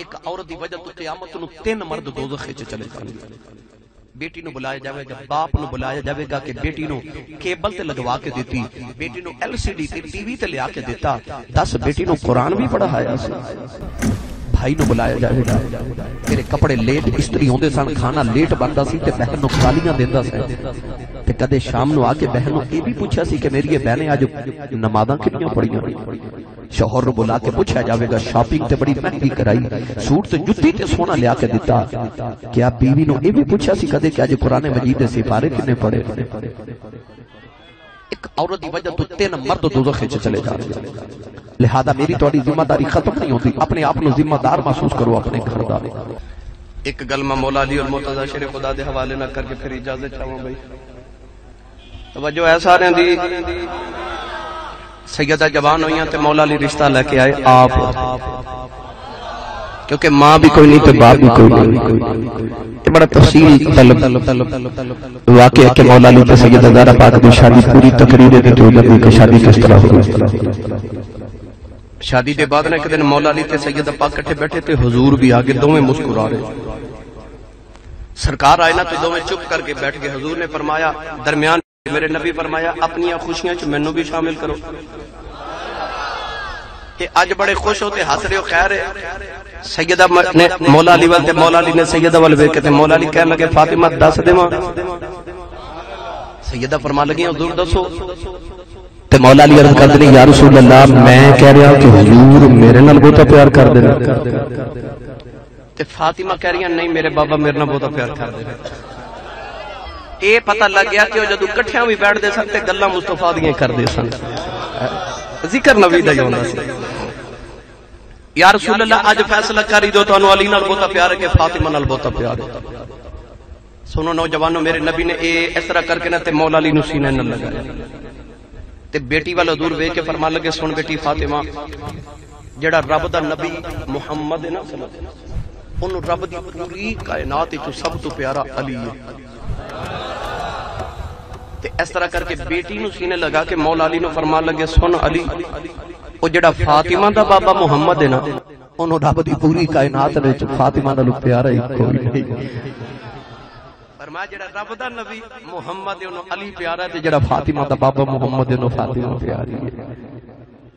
एक औरत की वजह तो क्यामत तीन मर्द दोजख चले जाने बेटी बुलाया जाएगा बाप नु बुलाया जाएगा कि बेटी केबल ते लगवा के देती, बेटी नु एलसीडी ते टीवी ते लिया के देता। 10 बेटी कुरान भी पढ़ाया भाई नु बुलाया जाएगा तेरे कपड़े लेट इस्त्री होंदे सन, खाना लेट बनदा सी बहन गालियाँ देंदा सी। कदे शाम आके बहन नु भी पूछया कि मेरी बहने अज नमाज़ां कितनी पढ़ियाँ? ਸ਼ੋਹਰ ਨੂੰ ਬੁਲਾ ਕੇ ਪੁੱਛਿਆ ਜਾਵੇਗਾ ਸ਼ਾਪਿੰਗ ਤੇ ਬੜੀ ਮਹਿੰਗੀ ਕਰਾਈ ਸੂਟ ਤੇ ਜੁੱਤੀ ਤੇ ਸੋਨਾ ਲਿਆ ਕੇ ਦਿੱਤਾ ਕਿ ਆ ਬੀਵੀ ਨੂੰ ਇਹ ਵੀ ਪੁੱਛਿਆ ਸੀ ਕਦੇ ਕਿ ਅੱਜ ਕੁਰਾਨ ਮਜੀਦ ਦੇ ਸਿਫਾਰੇ ਕਿੰਨੇ ਪੜੇ ਇੱਕ ਔਰਤ ਦੀ ਵਜ੍ਹਾ ਤੋਂ ਤਿੰਨ ਮਰਦ ਦੋਜ਼ਖ ਵਿੱਚ ਚਲੇ ਜਾਣਗੇ ਲਿਹਾਜ਼ਾ ਮੇਰੀ ਤੁਹਾਡੀ ਜ਼ਿੰਮੇਵਾਰੀ ਖਤਮ ਨਹੀਂ ਹੁੰਦੀ ਆਪਣੇ ਆਪ ਨੂੰ ਜ਼ਿੰਮੇਦਾਰ ਮਹਿਸੂਸ ਕਰੋ ਆਪਣੇ ਘਰ ਦਾ ਇੱਕ ਗੱਲ ਮੈਂ ਮੌਲਾ ਅਲੀ ਔਰ ਮੁਰਤਜ਼ਾ ਸ਼ੇਰ ਖੁਦਾ ਦੇ ਹਵਾਲੇ ਨਾਲ ਕਰਕੇ ਫਿਰ ਇਜਾਜ਼ਤ ਚਾਹਾਂ ਬਈ ਤਵੱਜੋ ਹੈ ਸਾਰਿਆਂ सैयदा जवान हुई मौला रिश्ता लेके आए, आप। क्योंकि माँ भी कोई नहीं तो बाप भी कोई नहीं। शादी के बाद पाक बैठे भी सरकार आए ना तो चुप करके बैठ गए। हजूर ने फरमाया, दरमियान मेरे नबी फरमाया अपनी खुशियाँ च भी शामिल करो। अज बड़े खुश हो हंस रहे हो सैयदा ने मौला अली मौला अली ने सैयदा मौला अली लगे, फातिमा, दस सैयदा फरमा लगी हुजूर दसो। कह फातिमा कह रही, नहीं, मेरे बाबा मेरे बहुता प्यार कर दे ਇਹ ਪਤਾ ਲੱਗ ਗਿਆ ਕਿ ਉਹ ਜਦੋਂ ਇਕੱਠਿਆਂ ਵੀ ਬੈਠਦੇ ਸਨ ਤੇ ਗੱਲਾਂ ਮੁਸਤਫਾ ਦੀਆਂ ਕਰਦੇ ਸਨ ਜ਼ਿਕਰ ਨਬੀ ਦਾ ਹੀ ਹੁੰਦਾ ਸੀ ਯਾ ਰਸੂਲ ਅੱਲਾਹ ਅੱਜ ਫੈਸਲਾ ਕਰੀ ਦਿਓ ਤੁਹਾਨੂੰ ਅਲੀ ਨਾਲ ਬਹੁਤਾ ਪਿਆਰ ਹੈ ਕਿ ਫਾਤਿਮਾ ਨਾਲ ਬਹੁਤਾ ਪਿਆਰ ਹੈ ਸੁਣੋ ਨੌਜਵਾਨੋ ਮੇਰੇ ਨਬੀ ਨੇ ਇਹ ਇਸ ਤਰ੍ਹਾਂ ਕਰਕੇ ਨਾ ਤੇ ਮੌਲਾ ਅਲੀ ਨੂੰ ਸੀਨੇ ਨਾਲ ਲਗਾਇਆ ਤੇ ਬੇਟੀ ਵੱਲ ਦੂਰ ਵੇਖ ਕੇ ਫਰਮਾਨ ਲੱਗੇ ਸੁਣ ਬੇਟੀ ਫਾਤਿਮਾ ਜਿਹੜਾ ਰੱਬ ਦਾ ਨਬੀ ਮੁਹੰਮਦ ਹੈ ਨਾ ਉਹਨੂੰ ਰੱਬ ਦੀ ਪੂਰੀ ਕਾਇਨਾਤ ਵਿੱਚ ਸਭ ਤੋਂ ਪਿਆਰਾ ਅਲੀ ਹੈ ਤੇ ਇਸ ਤਰ੍ਹਾਂ ਕਰਕੇ ਬੇਟੀ ਨੂੰ ਸੀਨੇ ਲਗਾ ਕੇ ਮੌਲਾ ਅਲੀ ਨੂੰ ਫਰਮਾਨ ਲੱਗੇ ਸੁਣ ਅਲੀ ਉਹ ਜਿਹੜਾ ਫਾਤਿਮਾ ਦਾ ਬਾਬਾ ਮੁਹੰਮਦ ਹੈ ਨਾ ਉਹਨੂੰ ਰੱਬ ਦੀ ਪੂਰੀ ਕਾਇਨਾਤ ਵਿੱਚ ਫਾਤਿਮਾ ਨਾਲੋਂ ਪਿਆਰਾ ਹੀ ਕੋਈ ਨਹੀਂ ਫਰਮਾਇਆ ਜਿਹੜਾ ਰੱਬ ਦਾ ਨਬੀ ਮੁਹੰਮਦ ਹੈ ਉਹਨੂੰ ਅਲੀ ਪਿਆਰਾ ਤੇ ਜਿਹੜਾ ਫਾਤਿਮਾ ਦਾ ਬਾਬਾ ਮੁਹੰਮਦ ਹੈ ਉਹਨੂੰ ਫਾਤਿਮਾ ਪਿਆਰੀ ਹੈ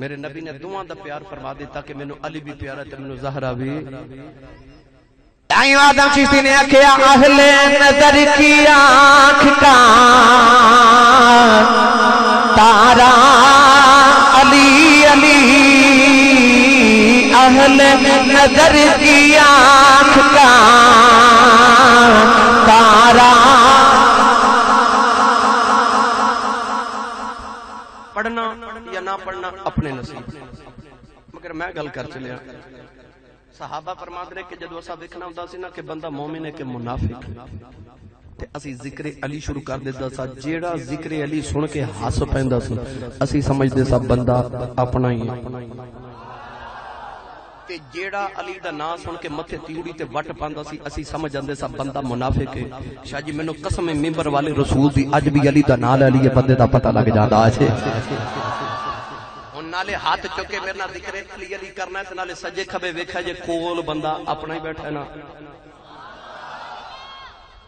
ਮੇਰੇ ਨਬੀ ਨੇ ਦੋਵਾਂ ਦਾ ਪਿਆਰ ਫਰਮਾ ਦਿੱਤਾ ਕਿ ਮੈਨੂੰ ਅਲੀ ਵੀ ਪਿਆਰਾ ਤੇ ਮੈਨੂੰ ਜ਼ਹਰਾ ਵੀ ताइयों आदम चिश्ती ने आखिया अहले नज़र की आँख का। तारा अली अली, अहले नज़र की आँख का। तारा पढ़ना या ना पढ़ना, अपने नसीब मगर मैं गल कर चलिया। ਸਹਾਬਾ ਫਰਮਾਉਂਦੇ ਨੇ ਕਿ ਜਦੋਂ ਅਸਾਂ ਵੇਖਣਾ ਹੁੰਦਾ ਸੀ ਨਾ ਕਿ ਬੰਦਾ ਮੂਮਿਨ ਹੈ ਕਿ ਮੁਨਾਫਿਕ ਤੇ ਅਸੀਂ ਜ਼ਿਕਰ ਅਲੀ ਸ਼ੁਰੂ ਕਰ ਦਿੰਦਾ ਸਾਂ ਜਿਹੜਾ ਜ਼ਿਕਰ ਅਲੀ ਸੁਣ ਕੇ ਹੱਸ ਪੈਂਦਾ ਸੀ ਅਸੀਂ ਸਮਝਦੇ ਸਾਂ ਬੰਦਾ ਆਪਣਾ ਹੀ ਹੈ ਤੇ ਜਿਹੜਾ ਅਲੀ ਦਾ ਨਾਂ ਸੁਣ ਕੇ ਮੱਥੇ ਤਿਉੜੀ ਤੇ ਵੱਟ ਪਾਉਂਦਾ ਸੀ ਅਸੀਂ ਸਮਝ ਜਾਂਦੇ ਸਾਂ ਬੰਦਾ ਮੁਨਾਫਿਕ ਹੈ ਸ਼ਾਹ ਜੀ ਮੈਨੂੰ ਕਸਮ ਹੈ ਮਿੰਬਰ ਵਾਲੇ ਰਸੂਲ ਦੀ ਅੱਜ ਵੀ ਅਲੀ ਦਾ ਨਾਂ ਲੈ ਲਈਏ ਬੰਦੇ ਦਾ ਪਤਾ ਲੱਗ ਜਾਂਦਾ ਹੈ नाले हाथ चुके मेरे ना ज़िक्र क्लियरली करना है नाले सज्जे खबे वेखा जे कोल बंदा अपना ही बैठा ना।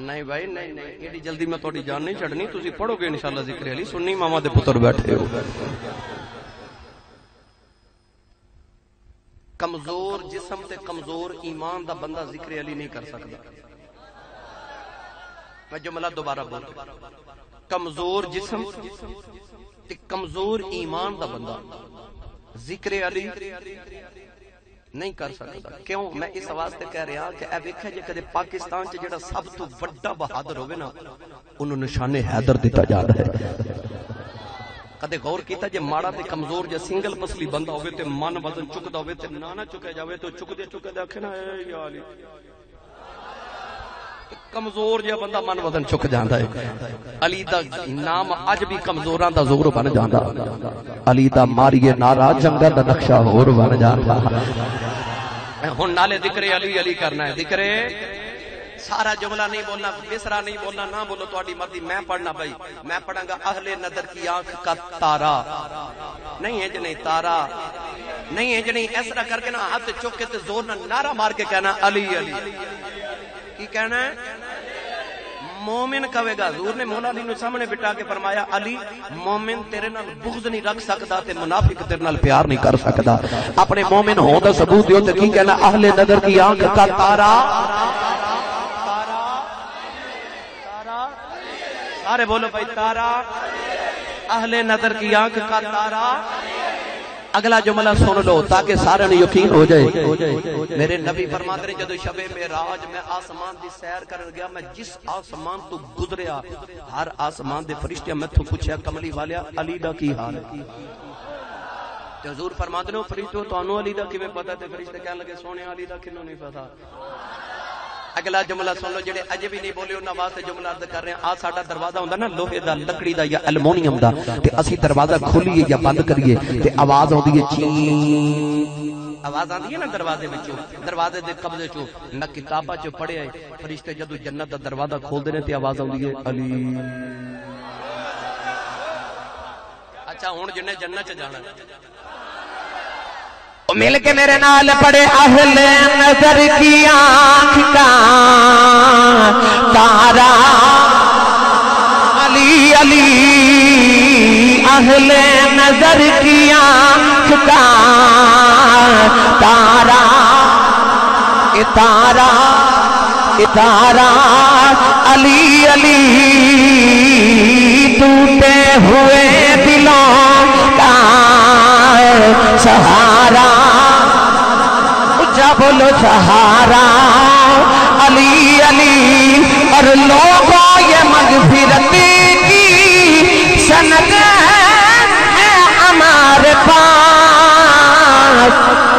नहीं भाई, नहीं नहीं एडी जल्दी मैं थोड़ी जान नहीं छड़नी तुम पढ़ोगे इंशाला ज़िक्र अली, सुन्नी मामा के पुत्र बैठे हो। कमज़ोर जिसम ते कमज़ोर ईमान का बंदा ज़िक्र अली नहीं कर सकता मैं जुमला दोबारा बोल कमज़ोर जिसम ते कमज़ोर ईमान का बंदा। ज़िक्र अली नहीं कर सकता। क्यों? मैं इस वास्ते कह रहा कि यह वेख्या जे कदे पाकिस्तान च जेड़ा सब तो बड़ा बहादुर होवे ना ओनु निशाने हैदर दिता जा रहा है। कदे गौर किया जे माड़ा ते कमज़ोर जे सिंगल पसली बंदा होवे ते मन वज़न चुकदा होवे ते ना चुकया जावे तो चुकदे चुकदे आखे ना ए यार ਕਮਜ਼ੋਰ ਜਿਹਾ ਬੰਦਾ ਮਨ ਵਜ਼ਨ ਚੁੱਕ ਜਾਂਦਾ ਹੈ ਅਲੀ ਦਾ ਨਾਮ ਅੱਜ ਵੀ ਕਮਜ਼ੋਰਾਂ ਦਾ ਜ਼ੋਰ ਬਣ ਜਾਂਦਾ ਅਲੀ ਦਾ ਮਾਰੀਏ ਨਾਰਾ ਜੰਗਲ ਦਾ ਨਕਸ਼ਾ ਹੋਰ ਬਣ ਜਾਂਦਾ ਹੁਣ ਨਾਲੇ ਜ਼ਿਕਰੇ ਅਲੀ ਅਲੀ ਕਰਨਾ ਹੈ ਜ਼ਿਕਰੇ सारा जुमला नहीं बोलना बिसरा नहीं बोलना ना बोलो थोड़ी मर्जी मैं पढ़ना भाई मैं पढ़ांगा अहले नजर की आंख का तारा नहीं है जी नहीं तारा नहीं इंज नहीं इस तरह करके ना हाथ चुक के ते जोर ना नारा मार के कहना अली अली की कहना है? मोमिन कहेगा, हजूर ने मौला अली सामने बिठा के फरमाया, अली, मोमिन तेरे नाल बुग़्ज़ नहीं रख सकदा ते मुनाफिक तेरे नाल प्यार नहीं कर सकता अपने मोमिन हो तो सबूत दियो ते की कहना, अहले नदर की आँख का तारा। सारे बोलो भाई, तारा। अहले नज़र की आँख का तारा। अगला जुमला सुन लो, ताकि सारे ने यकीन हो जाए। मेरे नबी फरमाते ने जब शबे मेराज, मैं आसमान की सैर कर गया, मैं जिस आसमान तो गुजरिया हर आसमान के फरिश्ते मैं तो पूछा कमली वाले अली का की हाल है? हजूर फरमाते हो, फरिश्ते तो अली का किमें पता है? फरिश्ते कह लगे सोने अली का किनों नहीं पता। अगला जुमला सुन लो जे अजे भी नहीं बोले उन्होंने वास्ते जुमला अर्ज़ कर रहे हैं। आ सा दरवाज़ा होंगे ना, लोहे का लकड़ी का या अलमोनीयम का असि दरवाज़ा खोलीए या बंद करिए आवाज़ आती है, ची। आवाज़ आती है ना दरवाजे दरवाजे के कब्जे चो न किताबा चो पढ़े फरिश्ते जो जन्नत का दरवाज़ा खोलते हैं आवाज़ आती है, अली। अच्छा हूँ जिन्हें जन्नत जाना मिल के मेरे नाल पड़े अहले नज़र की आँख का। तारा अली अली, अहले नज़र की आँख का। तारा इतारा इतारा अली अली, टूटे हुए सहारा। ऊँचा बोलो सहारा, अली अली, और लोगों ये मगफिरत की सनत है हमारे पास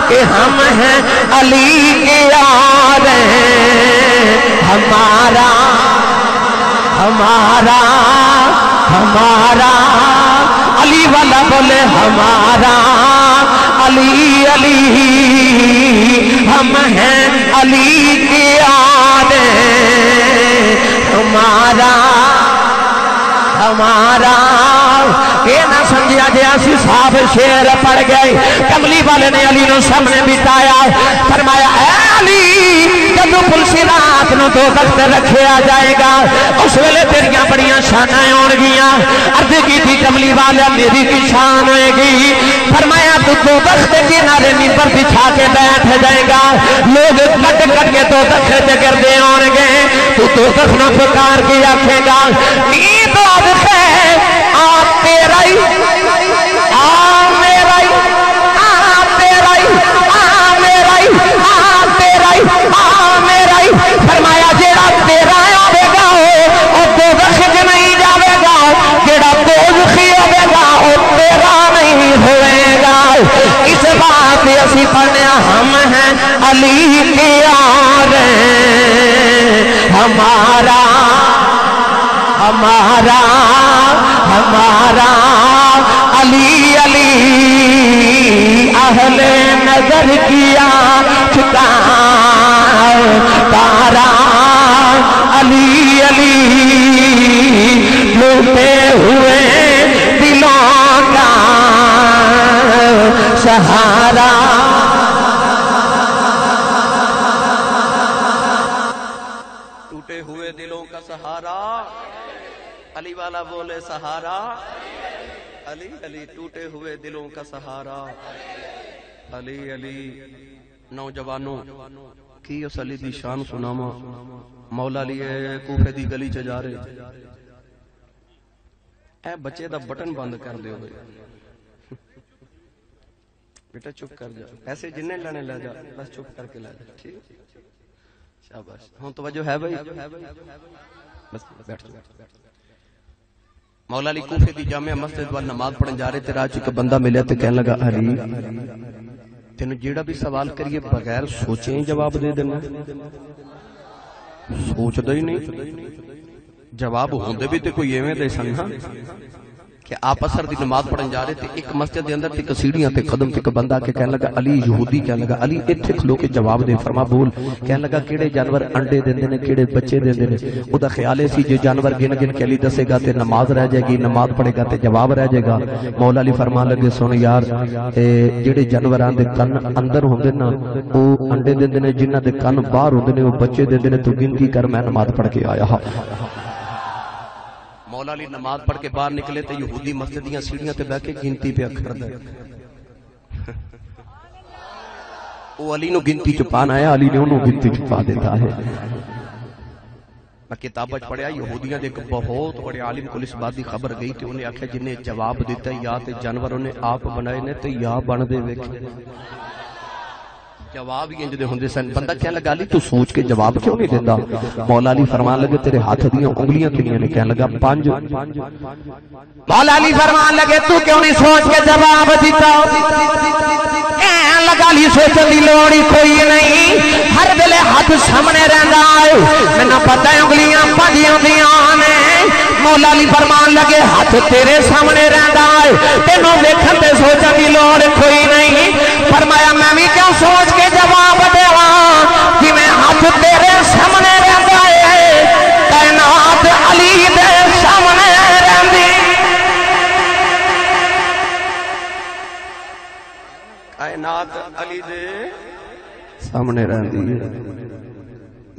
कि हम हैं अली के यार हैं। हमारा हमारा हमारा। अली वाला बोले हमारा। अली। हम हैं अली के आने हमारा हमारा। ये ना समझिया जे असि साफ़ शेर पड़ गए कमली वाले ने अली ने सामने बिताया। फरमाया अली जब पुलसी रात नु दो तख्त रखिया जाएगा, उस वेले तेरिया बड़िया शाना आउणगियाँ। अर्ज़ की थी कमली वाले मेरी की शान होएगी। फरमाया, तू दो के किनारे नींबर बिछा के बैठ जाएगा। लोग कट कट के दो तख्त ते करदे आउणगे। तू दो तख्त ना पुकार के आखेगा आज तेरा ही हमारा हमारा अली अली, अहले नज़र किया चुका तारा। अली अली, लूटे हुए दिलों का सहारा टूटे हुए दिलों का सहारा अली वाला बोले, सहारा। अली अली, टूटे हुए दिलों का सहारा। अली अली, नौजवानों की उस अली दी शान सुनावा मौला है कूफे दी गली च जा रहे ए बच्चे दा बटन बंद कर बे बेटा चुप कर जा। पैसे जिन्ने लेने ले जा, बस चुप करके ले जा। ठीक शाबाश। हाँ तवज्जो है भाई? बस बैठ जा। मौला अली कूफे की जामिया मस्जिद वाल नमाज़ पढ़ने जा रहे थे राह एक बंदा मिले तो कहने लगा अली तेन जेड़ा भी सवाल करिए बगैर सोचे ही जवाब दे देना। सोचता ही नहीं। जवाब होंगे भी तो कोई एवें दे सन आप असर की नमाज़ पढ़न जा रहे थे एक मस्जिद के अंदर तक सीढ़ियाँ ते कदम तक बंदा के कहने लगा अली यहूदी कहने लगा? अली इथे खलो के जवाब दे फरमा बोल। कहने लगा केड़े जानवर अंडे देंदे ने केड़े बच्चे देंदे ने? ख्याल सी जो जानवर गिन गिन के अली दसेगा ते नमाज़ रह जाएगी नमाज़ पढ़ेगा ते जवाब रह जाएगा। मौला अली फरमान लगे सुन यार जेड़े जानवरां दे कन अंदर होंगे ना ओ अंडे देंदे ने जिन्ना दे कन बाहर होंदे ने ओ बच्चे देंदे ने तू गिनती कर मैं नमाज़ पढ़ के आया हाँ। मौला नमाज़ पढ़ के बाहर निकले तो यूदी मस्जिद दीयां सीढ़िया से बह के गिनती पे अखर दे अली गिनती च आया, अली ने गिनती चुपा देता है। किताब पढ़िया, यहूदियों के बहुत बड़े आलिम को इस बात की खबर गई तो उन्हें आख्या जिन्हें जवाब दिता, या तो जानवर उन्हें आप बनाए ने तो या बन दे, वेखे। ਜਵਾਬ ਹੀ ਇੰਜ ਦੇ ਹੁੰਦੇ ਸਨ ਬੰਦਾ ਕਹਿਣ ਲੱਗਾ ਅਲੀ ਤੂੰ ਸੋਚ ਕੇ ਜਵਾਬ ਕਿਉਂ ਨਹੀਂ ਦਿੰਦਾ ਮੌਲਾ ਅਲੀ ਫਰਮਾਨ ਲੱਗੇ ਤੇਰੇ ਹੱਥ ਦੀਆਂ ਉਂਗਲੀਆਂ ਕਿੰਨੀਆਂ ਨੇ ਕਹਿਣ ਲੱਗਾ ਪੰਜ मौला अली फरमान लगे तू क्यों नहीं सोच के जवाब दिता कहन लगा अली सोचन की लोड़ ही कोई नहीं हर वेले हाथ सामने रहता है मैंने पता है उंगलियां पंज आंदियां ने मौला अली फरमान लगे हाथ तेरे सामने रहता है तेनों वेखन ते सोचन की लोड़ कोई नहीं फरमाया मैं भी क्यों सोच सामने रहती है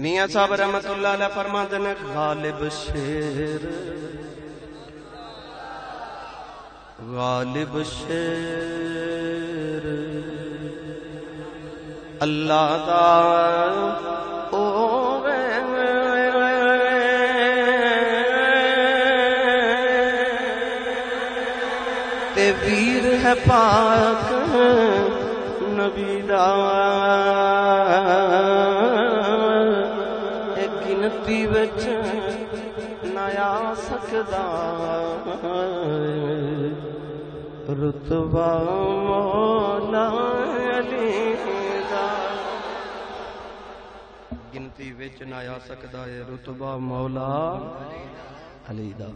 मियाँ साहब रहमतुल्लाह अलैह फरमाते हैं गालिब शेर। गालिब शेर। अल्लाह दा ओ वीर है पाक नबी दा। ਵਿੱਚ ਨਾ ਆ ਸਕਦਾ ਰਤਬਾ ਮੌਲਾ ਅਲੀ ਦਾ ਗਿਣਤੀ ਵਿੱਚ ਨਾ ਆ ਸਕਦਾ ਹੈ ਰਤਬਾ ਮੌਲਾ ਅਲੀ ਦਾ